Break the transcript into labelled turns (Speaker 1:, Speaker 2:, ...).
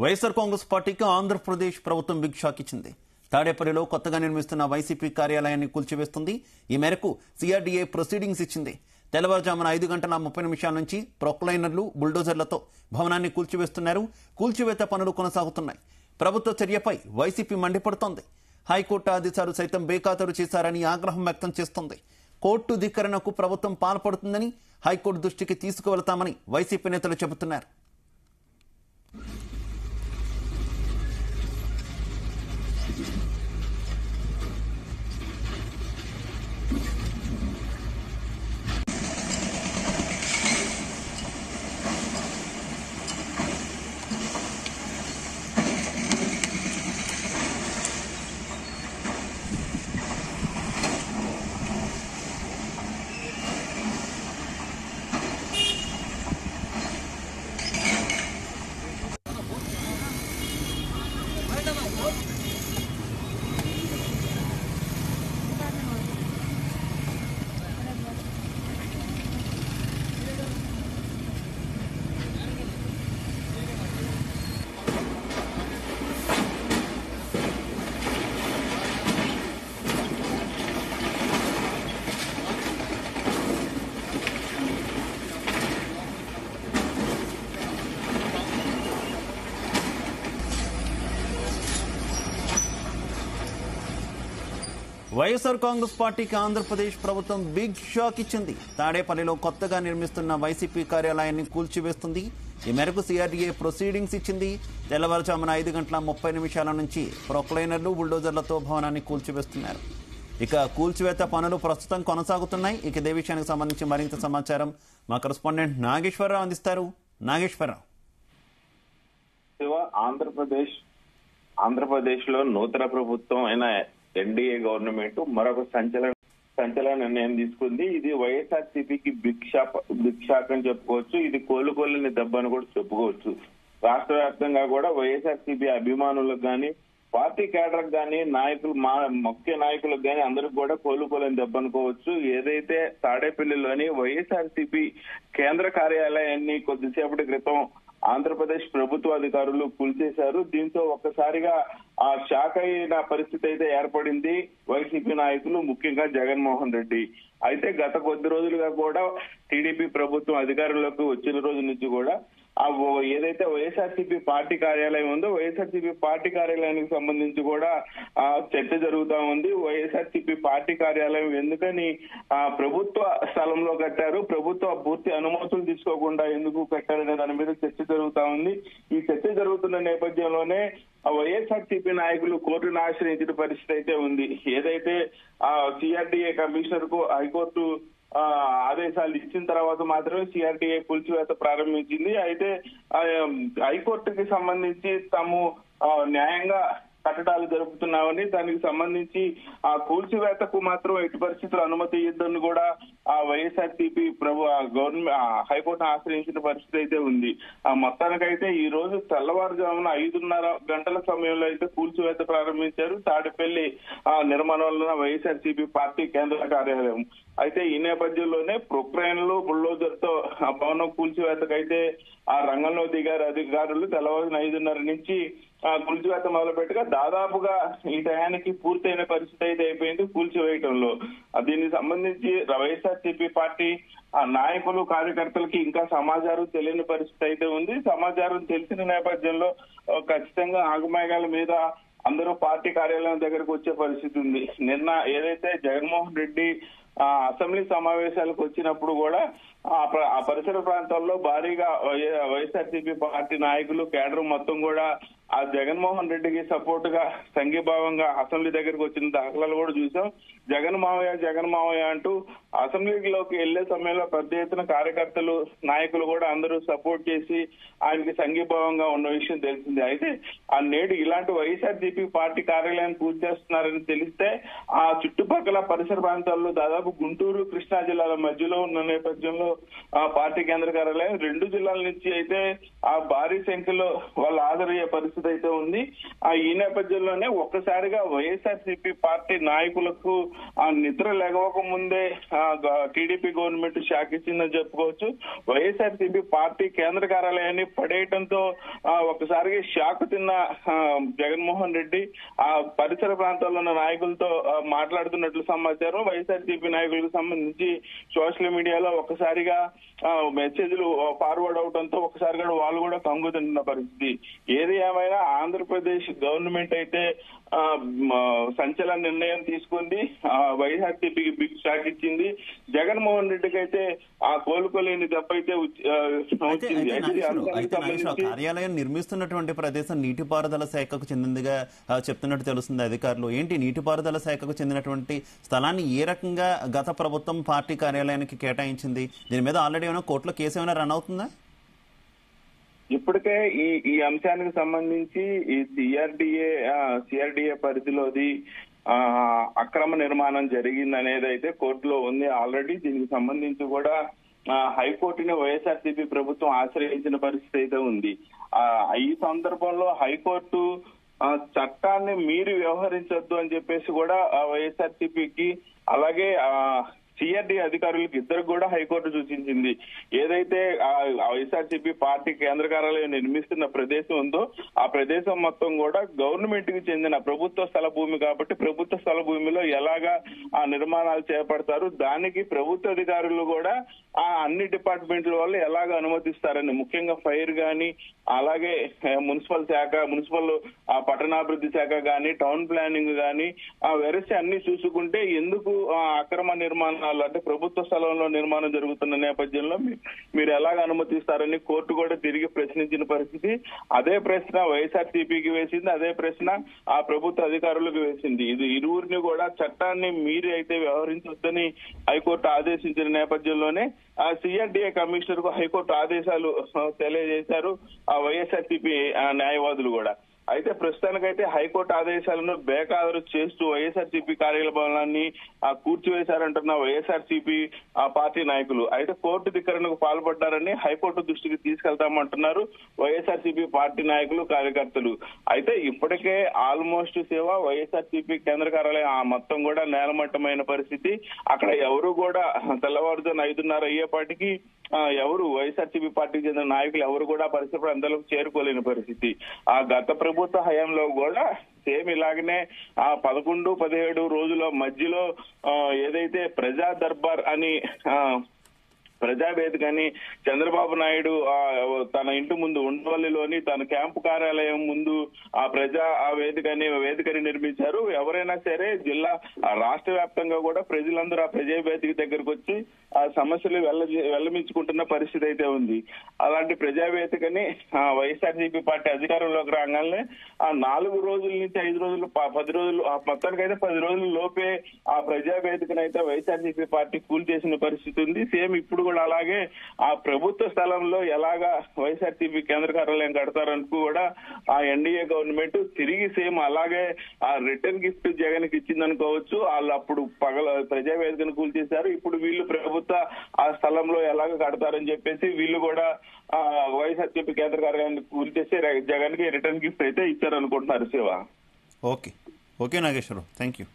Speaker 1: వైఎస్ఆర్ కాంగ్రెస్ పార్టీకి ఆంధ్రప్రదేశ్ ప్రభుత్వం big shock ఇచ్చింది. తాడేపల్లిలో కొత్తగా నిర్మిస్తున్న వైసీపీ కార్యాలయాన్ని కూల్చివేస్తుంది. ఈ మేరకు సిఆర్డీఏ ప్రొసీడింగ్స్ ఇచ్చింది. తెల్లవారుజామున ఐదు గంటల ముప్పై నిమిషాల నుంచి ప్రొక్లైనర్లు బుల్డోజర్లతో భవనాన్ని కూల్చివేస్తున్నారు. కూల్చివేత పనులు కొనసాగుతున్నాయి. ప్రభుత్వ చర్యపై వైసీపీ మండిపడుతోంది. హైకోర్టు ఆదేశాలు సైతం బేఖాతరు చేశారని ఆగ్రహం వ్యక్తం చేస్తోంది. కోర్టు ధిక్కరణకు ప్రభుత్వం పాల్పడుతుందని హైకోర్టు దృష్టికి తీసుకువెళతామని వైసీపీ నేతలు చెబుతున్నారు. వైఎస్ఆర్ కాంగ్రెస్ పార్టీకి ఆంధ్రప్రదేశ్ ప్రభుత్వం బిగ్ షాక్ ఇచ్చింది. తాడేపల్లిలో కొత్తగా నిర్మిస్తున్న వైసీపీ కార్యాలయాన్ని కూల్చివేస్తుంది. ఈ మేరకు సిఆర్డీఏ ప్రొసీడింగ్స్ ఇచ్చింది. తెల్లవారుజామున ఐదు గంటల ముప్పై నిమిషాల నుంచి ప్రొక్లైనర్లు బుల్డోజర్లతో భవనాన్ని కూల్చివేస్తున్నారు. ఇక కూల్చివేత పనులు ప్రస్తుతం కొనసాగుతున్నాయి. ఇక ఇదే విషయానికి సంబంధించి మరింత సమాచారం మా కరస్పాండెంట్ నాగేశ్వరరావు అందిస్తారు. నాగేశ్వరరావు.
Speaker 2: ఆంధ్రప్రదేశ్ ఆంధ్రప్రదేశ్లో నూతన ప్రభుత్వం అయిన ఎన్డీఏ గవర్నమెంట్ మరొక సంచలన సంచలన నిర్ణయం తీసుకుంది. ఇది వైఎస్ఆర్ సిపికి బిగ్ అని చెప్పుకోవచ్చు. ఇది కోలుకోలేని దెబ్బ అని కూడా చెప్పుకోవచ్చు. రాష్ట్ర వ్యాప్తంగా కూడా వైఎస్ఆర్ సిపి అభిమానులకు కానీ పార్టీ కేడర్ కానీ నాయకులు మా ముఖ్య నాయకులకు కానీ అందరికి కూడా కోలుకోలేని దెబ్బ అనుకోవచ్చు. ఏదైతే తాడేపల్లిలోని వైఎస్ఆర్ సిపి కేంద్ర కార్యాలయాన్ని కొద్దిసేపటి క్రితం ఆంధ్రప్రదేశ్ ప్రభుత్వ అధికారులు కూల్చేశారు దీంతో ఒక్కసారిగా ఆ షాక్ అయిన పరిస్థితి అయితే ఏర్పడింది. వైసీపీ నాయకులు ముఖ్యంగా జగన్మోహన్ రెడ్డి. అయితే గత కొద్ది రోజులుగా కూడా టీడీపీ ప్రభుత్వం అధికారంలోకి వచ్చిన రోజు నుంచి కూడా ఆ ఏదైతే వైఎస్ఆర్సీపీ పార్టీ కార్యాలయం ఉందో వైఎస్ఆర్సీపీ పార్టీ కార్యాలయానికి సంబంధించి కూడా ఆ చర్చ జరుగుతా ఉంది. వైఎస్ఆర్సీపీ పార్టీ కార్యాలయం ఎందుకని ఆ ప్రభుత్వ స్థలంలో కట్టారు? ప్రభుత్వ పూర్తి అనుమతులు తీసుకోకుండా ఎందుకు కట్టారనే దాని మీద చర్చ జరుగుతా ఉంది. ఈ చర్చ జరుగుతున్న నేపథ్యంలోనే ఆ వైఎస్ఆర్సీపీ నాయకులు కోర్టును ఆశ్రయించిన పరిస్థితి అయితే ఉంది. ఏదైతే ఆ సిఆర్డీఏ కమిషనర్కు హైకోర్టు ఆదేశాలు ఇచ్చిన తర్వాత మాత్రమే సిఆర్టీఐ కూల్చివేత ప్రారంభించింది. అయితే హైకోర్టుకి సంబంధించి తాము న్యాయంగా కట్టడాలు జరుపుతున్నామని దానికి సంబంధించి ఆ కూల్చివేతకు మాత్రం ఎట్టి పరిస్థితులు అనుమతి ఇద్దని కూడా ఆ వైఎస్ఆర్సీపీ ప్రభు ఆ గవర్నమెంట్ హైకోర్టును ఆశ్రయించిన పరిస్థితి అయితే ఉంది. ఆ మొత్తానికైతే ఈ రోజు తెల్లవారుజామున ఐదున్నర గంటల సమయంలో అయితే కూల్చివేత ప్రారంభించారు. తాడేపల్లి ఆ నిర్మాణంలో వైఎస్ఆర్సీపీ పార్టీ కేంద్ర కార్యాలయం. అయితే ఈ నేపథ్యంలోనే ప్రొక్రైన్లు బుల్డోజర్తో ఆ భవనం కూల్చివేతకైతే ఆ రంగంలో దిగారు అధికారులు. తెల్లవారున ఐదున్నర నుంచి ఆ కూల్చివేత మొదలు పెట్టగా దాదాపుగా ఈ టయానికి పూర్తయిన పరిస్థితి అయితే అయిపోయింది కూల్చివేయటంలో. దీనికి సంబంధించి వైఎస్ఆర్సీపీ పార్టీ ఆ నాయకులు కార్యకర్తలకి ఇంకా సమాచారం తెలియని పరిస్థితి అయితే ఉంది. సమాచారం తెలిసిన నేపథ్యంలో ఖచ్చితంగా ఆగమేఘాల మీద అందరూ పార్టీ కార్యాలయం దగ్గరకు వచ్చే పరిస్థితి ఉంది. నిన్న ఏదైతే జగన్మోహన్ రెడ్డి ఆ అసెంబ్లీ సమావేశాలకు వచ్చినప్పుడు కూడా ఆ పరిసర ప్రాంతాల్లో భారీగా వై- వైఎస్ఆర్సీపీ పార్టీ నాయకులు కేడర్ మొత్తం కూడా ఆ జగన్మోహన్ రెడ్డికి సపోర్ట్గా సంఘీభావంగా అసెంబ్లీ దగ్గరకు వచ్చిన దాఖలాలు కూడా చూసాం. జగన్ మావయ్య జగన్ మావయ్య అంటూ అసెంబ్లీలోకి వెళ్ళే సమయంలో పెద్ద ఎత్తున కార్యకర్తలు నాయకులు కూడా అందరూ సపోర్ట్ చేసి ఆయనకి సంఘీభావంగా ఉన్న విషయం తెలిసింది. అయితే ఆ నేడు ఇలాంటి వైఎస్ఆర్సీపీ పార్టీ కార్యాలయాన్ని పూర్తి చేస్తున్నారని తెలిస్తే ఆ చుట్టుపక్కల పరిసర ప్రాంతాల్లో దాదాపు గుంటూరు కృష్ణా జిల్లాల మధ్యలో ఉన్న నేపథ్యంలో ఆ పార్టీ కేంద్ర కార్యాలయం రెండు జిల్లాల నుంచి అయితే ఆ భారీ సంఖ్యలో వాళ్ళు హాజరయ్యే పరిస్థితి పరిస్థితి అయితే ఉంది. ఆ ఈ నేపథ్యంలోనే ఒక్కసారిగా వైఎస్ఆర్సీపీ పార్టీ నాయకులకు ఆ నిద్ర లేవక ముందే టీడీపీ గవర్నమెంట్ షాక్ ఇచ్చిందని చెప్పుకోవచ్చు. వైఎస్ఆర్సీపీ పార్టీ కేంద్ర కార్యాలయాన్ని పడేయటంతో ఒకసారి షాక్ తిన్న జగన్మోహన్ రెడ్డి ఆ పరిసర ప్రాంతాల్లో ఉన్న నాయకులతో మాట్లాడుతున్నట్లు సమాచారం. వైఎస్ఆర్సీపీ నాయకులకు సంబంధించి సోషల్ మీడియాలో ఒక్కసారిగా మెసేజ్లు ఫార్వర్డ్ అవడంతో ఒకసారిగా వాళ్ళు కూడా కంగుతున్న పరిస్థితి. ఏది ఏమైనా ఆంధ్రప్రదేశ్ గవర్నమెంట్ అయితే సంచలన నిర్ణయం తీసుకుంది. ఆ, వైఎస్ఆర్సీపీకి బిగ్ షాక్ ఇచ్చింది. జగన్మోహన్ రెడ్డికి అయితే ఆ కోలుకోలేని దెబ్బ అయితే
Speaker 1: కార్యాలయం నిర్మిస్తున్నటువంటి ప్రదేశం నీటిపారుదల శాఖకు చెందిందిగా చెప్తున్నట్టు తెలుస్తుంది అధికారులు. ఏంటి నీటిపారుదల శాఖకు చెందినటువంటి స్థలాన్ని ఏ రకంగా గత ప్రభుత్వం పార్టీ కార్యాలయానికి కేటాయించింది? దీని మీద ఆల్రెడీ ఏమైనా కోర్టులో కేసు ఏమైనా రన్ అవుతుందా?
Speaker 2: ఇప్పటికే ఈ ఈ అంశానికి సంబంధించి ఈ సిఆర్డిఏ సిఆర్డిఏ పరిధిలోది ఆ, అక్రమ నిర్మాణం జరిగింది అనేది అయితే కోర్టులో ఉంది. ఆల్రెడీ దీనికి సంబంధించి కూడా హైకోర్టుని వైఎస్ఆర్సీపీ ప్రభుత్వం ఆశ్రయించిన పరిస్థితి అయితే ఉంది. ఆ, ఈ సందర్భంలో హైకోర్టు ఆ, చట్టాన్ని మీరు వ్యవహరించొద్దు అని చెప్పేసి కూడా వైఎస్ఆర్సీపీకి అలాగే సిఆర్డి అధికారులకు ఇద్దరు కూడా హైకోర్టు సూచించింది. ఏదైతే వైఎస్ఆర్సీపీ పార్టీ కేంద్ర కార్యాలయం నిర్మిస్తున్న ప్రదేశం ఉందో ఆ ప్రదేశం మొత్తం కూడా గవర్నమెంట్కి చెందిన ప్రభుత్వ స్థల భూమి కాబట్టి ప్రభుత్వ స్థల భూమిలో ఎలాగా ఆ నిర్మాణాలు చేపడతారు దానికి ప్రభుత్వ అధికారులు కూడా ఆ అన్ని డిపార్ట్మెంట్ల వల్ల ఎలాగ అనుమతిస్తారని ముఖ్యంగా ఫైర్ గాని అలాగే మున్సిపల్ శాఖ మున్సిపల్ ఆ, పట్టణాభివృద్ధి శాఖ గాని టౌన్ ప్లానింగ్ గాని ఆ వెరసి అన్ని చూసుకుంటే ఎందుకు ఆ, అక్రమ నిర్మాణాలు అంటే ప్రభుత్వ స్థలంలో నిర్మాణం జరుగుతున్న నేపథ్యంలో మీరు ఎలాగ అనుమతిస్తారని కోర్టు కూడా తిరిగి ప్రశ్నించిన పరిస్థితి. అదే ప్రశ్న వైఎస్ఆర్సీపీకి వేసింది అదే ప్రశ్న ఆ ప్రభుత్వ అధికారులకు వేసింది. ఇది ఇరువురిని కూడా చట్టాన్ని మీరు అయితే వ్యవహరించొద్దని హైకోర్టు ఆదేశించిన నేపథ్యంలోనే ఆ సిఆర్డీఏ కమిషనర్కు హైకోర్టు ఆదేశాలు తెలియజేశారు ఆ వైఎస్ఆర్సీపీ న్యాయవాదులు కూడా. అయితే ప్రస్తుతానికైతే హైకోర్టు ఆదేశాలను బేఖాతరు చేస్తూ వైఎస్ఆర్సీపీ కార్యాలయ భవనాన్ని కూర్చివేశారంటున్న వైఎస్ఆర్సీపీ ఆ పార్టీ నాయకులు. అయితే కోర్టు ధిక్కరణకు పాల్పడ్డారని హైకోర్టు దృష్టికి తీసుకెళ్తామంటున్నారు వైఎస్ఆర్సీపీ పార్టీ నాయకులు కార్యకర్తలు. అయితే ఇప్పటికే ఆల్మోస్ట్ సేవ వైఎస్ఆర్సీపీ కేంద్ర కార్యాలయం ఆ మొత్తం కూడా నేలమట్టమైన పరిస్థితి. అక్కడ ఎవరు కూడా తెల్లవారుజామున ఐదున్నర అయ్యేపాటికి ఎవరు? వైఎస్ఆర్సీపీ పార్టీకి చెందిన నాయకులు ఎవరు కూడా పరిస్థితి ప్రాంతాలకు చేరుకోలేని పరిస్థితి. ఆ గత ప్రభుత్వ హయాంలో కూడా సేమ్ ఇలాగనే ఆ పదకొండు పదిహేడు రోజుల మధ్యలో ఆ, ఏదైతే ప్రజా దర్బార్ అని ఆ, ప్రజావేదిక అని చంద్రబాబు నాయుడు ఆ, తన ఇంటి ముందు ఉండవల్లిలోని తన క్యాంపు కార్యాలయం ముందు ఆ ప్రజా ఆ వేదికని వేదికని నిర్మించారు. ఎవరైనా సరే జిల్లా ఆ, రాష్ట్ర వ్యాప్తంగా కూడా ప్రజలందరూ ఆ ప్రజా వేదిక దగ్గరకు వచ్చి ఆ సమస్యలు వెళ్ళ వెళ్ళమించుకుంటున్న పరిస్థితి అయితే ఉంది. అలాంటి ప్రజావేదికని ఆ, వైఎస్ఆర్సీపీ పార్టీ అధికారంలోకి రాగానే ఆ నాలుగు రోజుల నుంచి ఐదు రోజులు పది రోజులు ఆ మొత్తానికైతే పది రోజుల లోపే ఆ ప్రజావేదికను అయితే వైఎస్ఆర్సీపీ పార్టీ కూల్ చేసిన పరిస్థితి ఉంది. సేమ్ ఇప్పుడు కూడా అలాగే ఆ ప్రభుత్వ స్థలంలో ఎలాగా వైఎస్ఆర్సీపీ కేంద్ర కార్యాలయం కడతారనుకు కూడా ఆ ఎన్డీఏ గవర్నమెంట్ తిరిగి సేమ్ అలాగే ఆ రిటర్న్ గిఫ్ట్ జగన్కి ఇచ్చిందనుకోవచ్చు. వాళ్ళు అప్పుడు పగల ప్రజావేదికను కూల్చేశారు. ఇప్పుడు వీళ్ళు ప్రభుత్వ ఆ స్థలంలో ఎలాగ కడతారని చెప్పేసి వీళ్ళు కూడా ఆ వైఎస్ఆర్సీపీ కేంద్ర కార్యాలయాన్ని కూల్చేసి జగన్కి రిటర్న్ గిఫ్ట్ అయితే ఇచ్చారనుకుంటున్నారు Siva.
Speaker 1: Okay. Okay Nageswararao. Thank you